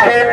Hey.